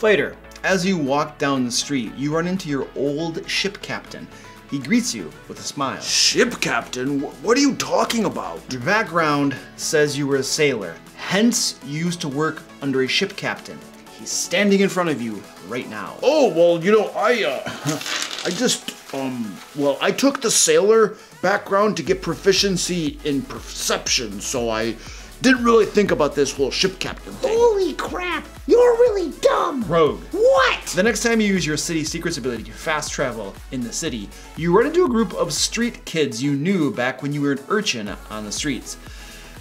Fighter, as you walk down the street, you run into your old ship captain. He greets you with a smile. Ship captain? What are you talking about? Your background says you were a sailor, hence you used to work under a ship captain. He's standing in front of you right now. Oh, well, you know, I, uh, I just, um, well, I took the sailor background to get proficiency in perception, so I didn't really think about this whole ship captain thing. Holy crap! You're really dumb! Rogue. What? The next time you use your city secrets ability to fast travel in the city, you run into a group of street kids you knew back when you were an urchin on the streets.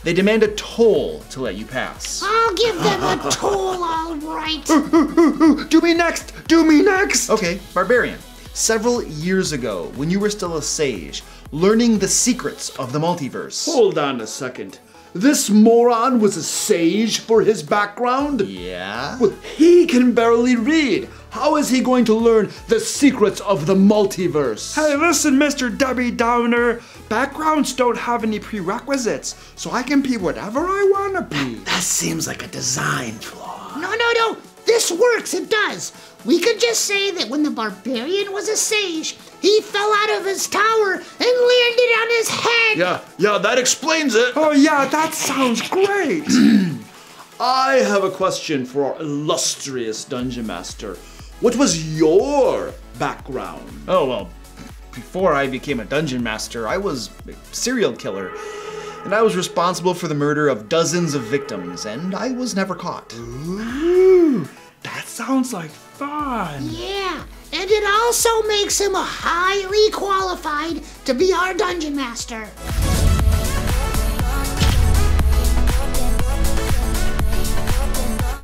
They demand a toll to let you pass. I'll give them a toll, all right. Do me next! Do me next! Okay, Barbarian. Several years ago, when you were still a sage, learning the secrets of the multiverse. Hold on a second. This moron was a sage for his background? Yeah? Well, he can barely read. How is he going to learn the secrets of the multiverse? Hey, listen, Mr. Debbie Downer. Backgrounds don't have any prerequisites, so I can be whatever I wanna be. That seems like a design flaw. No, no, no. This works. It does. We could just say that when the barbarian was a sage, he fell out of his tower and landed on his head. Yeah, yeah, that explains it. Oh, yeah, that sounds great. I have a question for our illustrious dungeon master. What was your background? Oh, well, before I became a dungeon master, I was a serial killer. And I was responsible for the murder of dozens of victims, and I was never caught. Ooh, that sounds like fun. Yeah, and it also makes him highly qualified to be our dungeon master.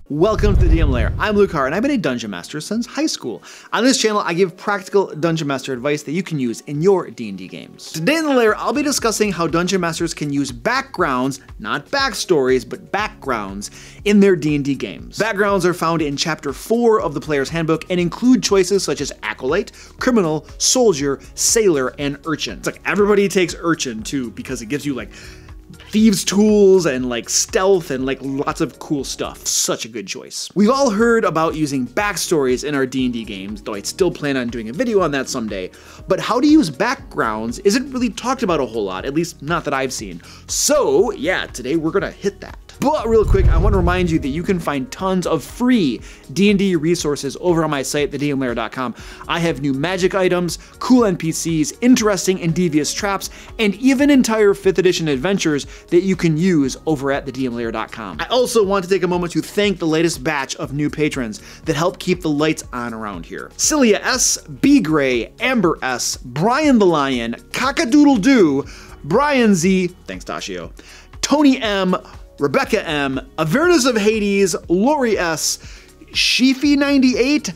Welcome to the DM Lair. I'm Luke Hart, and I've been a dungeon master since high school. On this channel, I give practical dungeon master advice that you can use in your D&D games. Today in the Lair, I'll be discussing how dungeon masters can use backgrounds, not backstories, but backgrounds in their D&D games. Backgrounds are found in chapter 4 of the player's handbook and include choices such as acolyte, criminal, soldier, sailor, and urchin. It's like everybody takes urchin too because it gives you like thieves' tools and like stealth and like lots of cool stuff. Such a good choice. We've all heard about using backstories in our D&D games, though I still plan on doing a video on that someday. But how to use backgrounds isn't really talked about a whole lot, at least not that I've seen. So yeah, today we're gonna hit that. But real quick, I want to remind you that you can find tons of free D&D resources over on my site, thedmlair.com. I have new magic items, cool NPCs, interesting and devious traps, and even entire 5th edition adventures that you can use over at thedmlair.com. I also want to take a moment to thank the latest batch of new patrons that help keep the lights on around here. Cilia S, B Gray, Amber S, Brian the Lion, Cockadoodle Doo, Brian Z, thanks Tashio, Tony M, Rebecca M, Avernus of Hades, Lori S, Sheefy98,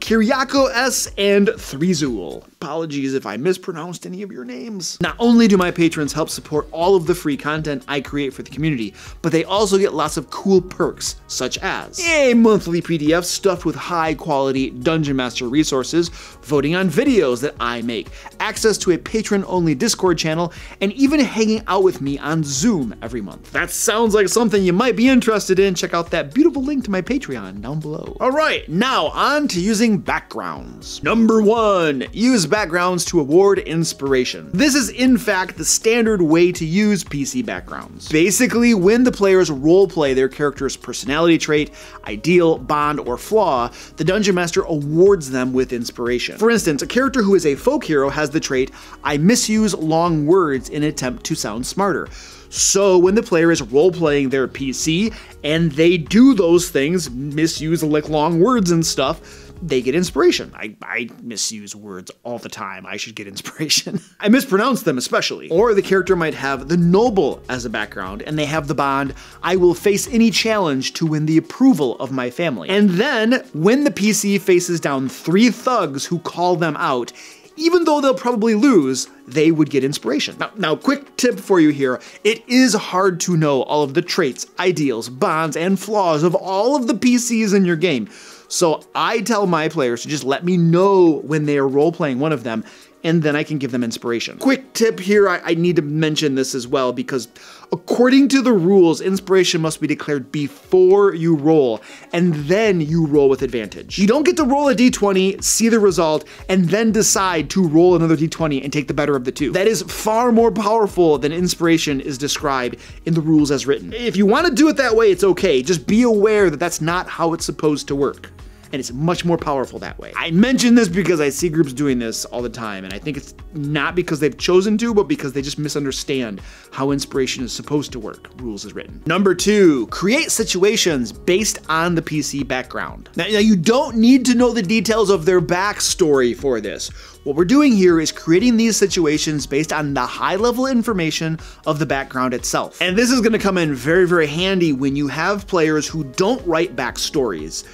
Kyriako S, and Threezul. Apologies if I mispronounced any of your names. Not only do my patrons help support all of the free content I create for the community, but they also get lots of cool perks, such as a monthly PDF stuffed with high quality Dungeon Master resources, voting on videos that I make, access to a patron only Discord channel, and even hanging out with me on Zoom every month. That sounds like something you might be interested in. Check out that beautiful link to my Patreon down below. All right, now on to using backgrounds. Number one, use backgrounds to award inspiration. This is in fact the standard way to use PC backgrounds. Basically, when the players roleplay their character's personality trait, ideal, bond, or flaw, the Dungeon Master awards them with inspiration. For instance, a character who is a folk hero has the trait, I misuse long words in an attempt to sound smarter. So when the player is role-playing their PC and they do those things, misuse like long words and stuff, they get inspiration. I, I misuse words all the time. I should get inspiration. I mispronounce them especially. Or the character might have the noble as a background and they have the bond, I will face any challenge to win the approval of my family. And then when the PC faces down three thugs who call them out, even though they'll probably lose, they would get inspiration. Now, now, quick tip for you here. It is hard to know all of the traits, ideals, bonds, and flaws of all of the PCs in your game. So I tell my players to just let me know when they are role-playing one of them, and then I can give them inspiration. Quick tip here, I, I need to mention this as well because According to the rules, inspiration must be declared before you roll, and then you roll with advantage. You don't get to roll a d20, see the result, and then decide to roll another d20 and take the better of the two. That is far more powerful than inspiration is described in the rules as written. If you want to do it that way, it's okay. Just be aware that that's not how it's supposed to work and it's much more powerful that way. I mention this because I see groups doing this all the time, and I think it's not because they've chosen to, but because they just misunderstand how inspiration is supposed to work. Rules is written. Number two, create situations based on the PC background. Now, now you don't need to know the details of their backstory for this. What we're doing here is creating these situations based on the high level information of the background itself. And this is gonna come in very, very handy when you have players who don't write backstories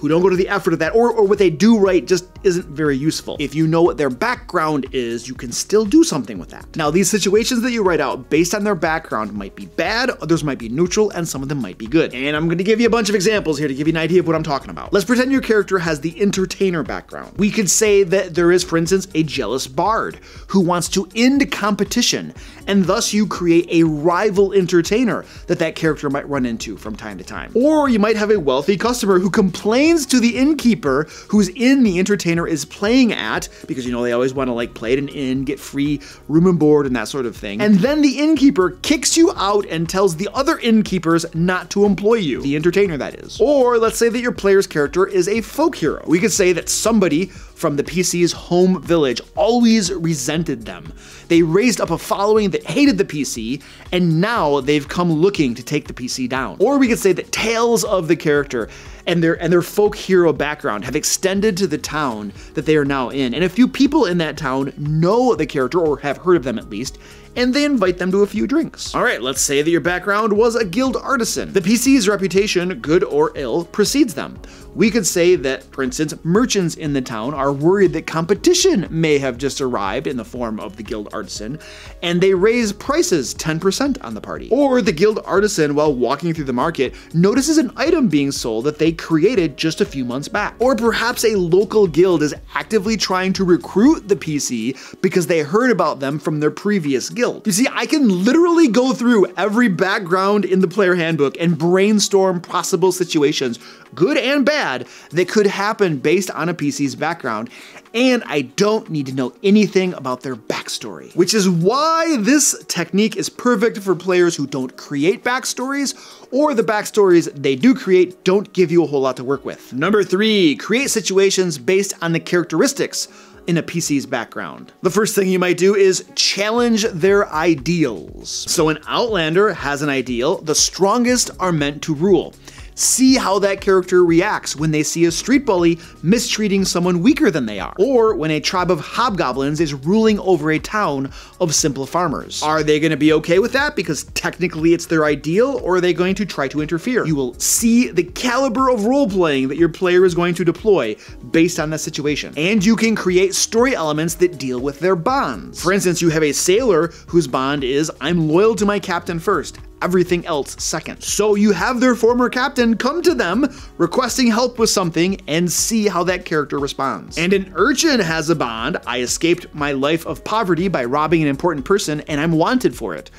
who don't go to the effort of that, or, or what they do right just isn't very useful. If you know what their background is, you can still do something with that. Now, these situations that you write out based on their background might be bad, others might be neutral, and some of them might be good. And I'm gonna give you a bunch of examples here to give you an idea of what I'm talking about. Let's pretend your character has the entertainer background. We could say that there is, for instance, a jealous bard who wants to end competition, and thus you create a rival entertainer that that character might run into from time to time. Or you might have a wealthy customer who complains complains to the innkeeper whose inn the entertainer is playing at, because you know they always want to like play at an inn, get free room and board and that sort of thing. And then the innkeeper kicks you out and tells the other innkeepers not to employ you, the entertainer that is. Or let's say that your player's character is a folk hero. We could say that somebody from the PC's home village always resented them. They raised up a following that hated the PC, and now they've come looking to take the PC down. Or we could say that tales of the character and their and their folk hero background have extended to the town that they are now in. And a few people in that town know the character or have heard of them at least, and they invite them to a few drinks. All right, let's say that your background was a guild artisan. The PC's reputation, good or ill, precedes them. We could say that, for instance, merchants in the town are worried that competition may have just arrived in the form of the guild artisan, and they raise prices 10% on the party. Or the guild artisan, while walking through the market, notices an item being sold that they created just a few months back. Or perhaps a local guild is actively trying to recruit the PC because they heard about them from their previous guild. You see, I can literally go through every background in the player handbook and brainstorm possible situations, good and bad bad that could happen based on a PC's background, and I don't need to know anything about their backstory. Which is why this technique is perfect for players who don't create backstories, or the backstories they do create don't give you a whole lot to work with. Number three, create situations based on the characteristics in a PC's background. The first thing you might do is challenge their ideals. So an Outlander has an ideal, the strongest are meant to rule see how that character reacts when they see a street bully mistreating someone weaker than they are, or when a tribe of hobgoblins is ruling over a town of simple farmers. Are they going to be okay with that because technically it's their ideal, or are they going to try to interfere? You will see the caliber of role playing that your player is going to deploy based on that situation. And you can create story elements that deal with their bonds. For instance, you have a sailor whose bond is I'm loyal to my captain first everything else second. So you have their former captain come to them requesting help with something and see how that character responds. And an urchin has a bond, I escaped my life of poverty by robbing an important person and I'm wanted for it.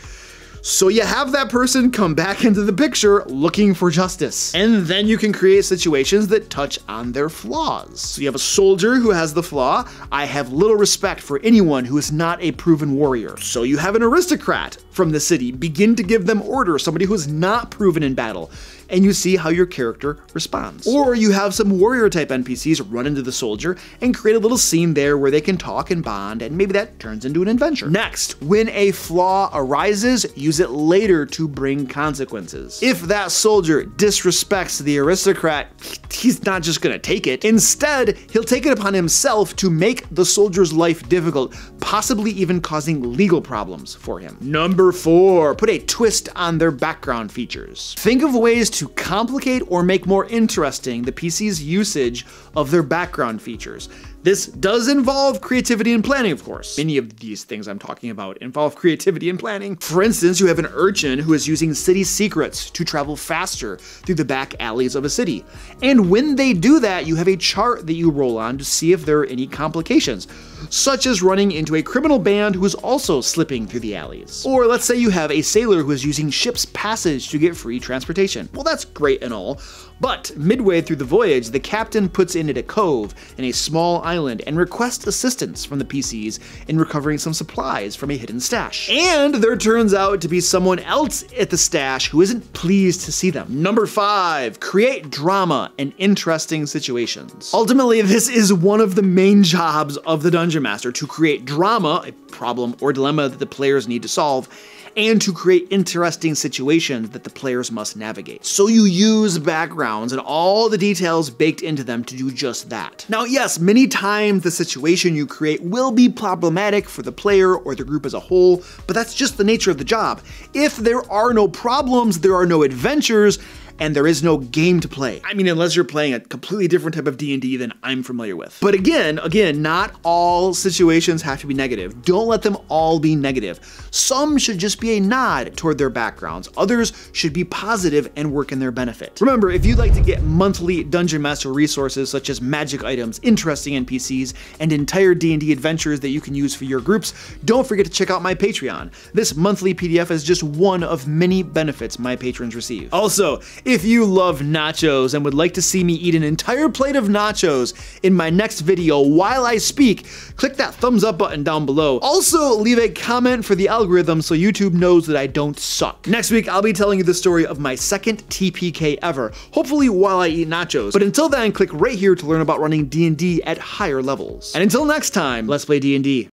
So you have that person come back into the picture looking for justice. And then you can create situations that touch on their flaws. So you have a soldier who has the flaw, I have little respect for anyone who is not a proven warrior. So you have an aristocrat from the city, begin to give them order, somebody who is not proven in battle and you see how your character responds. Or you have some warrior type NPCs run into the soldier and create a little scene there where they can talk and bond, and maybe that turns into an adventure. Next, when a flaw arises, use it later to bring consequences. If that soldier disrespects the aristocrat, he's not just gonna take it. Instead, he'll take it upon himself to make the soldier's life difficult, possibly even causing legal problems for him. Number four, put a twist on their background features. Think of ways to to complicate or make more interesting the PC's usage of their background features. This does involve creativity and planning, of course. Many of these things I'm talking about involve creativity and planning. For instance, you have an urchin who is using city secrets to travel faster through the back alleys of a city. And when they do that, you have a chart that you roll on to see if there are any complications, such as running into a criminal band who is also slipping through the alleys. Or let's say you have a sailor who is using ship's passage to get free transportation. Well, that's great and all, but midway through the voyage, the captain puts in at a cove in a small island and requests assistance from the PCs in recovering some supplies from a hidden stash. And there turns out to be someone else at the stash who isn't pleased to see them. Number five, create drama and interesting situations. Ultimately, this is one of the main jobs of the Dungeon Master to create drama, a problem or dilemma that the players need to solve, and to create interesting situations that the players must navigate. So you use backgrounds and all the details baked into them to do just that. Now, yes, many times the situation you create will be problematic for the player or the group as a whole, but that's just the nature of the job. If there are no problems, there are no adventures, and there is no game to play. I mean, unless you're playing a completely different type of D&D than I'm familiar with. But again, again, not all situations have to be negative. Don't let them all be negative. Some should just be a nod toward their backgrounds. Others should be positive and work in their benefit. Remember, if you'd like to get monthly Dungeon Master resources such as magic items, interesting NPCs, and entire D&D adventures that you can use for your groups, don't forget to check out my Patreon. This monthly PDF is just one of many benefits my patrons receive. Also, if you love nachos and would like to see me eat an entire plate of nachos in my next video while I speak, click that thumbs up button down below. Also, leave a comment for the algorithm so YouTube knows that I don't suck. Next week, I'll be telling you the story of my second TPK ever, hopefully while I eat nachos. But until then, click right here to learn about running D&D at higher levels. And until next time, let's play D&D.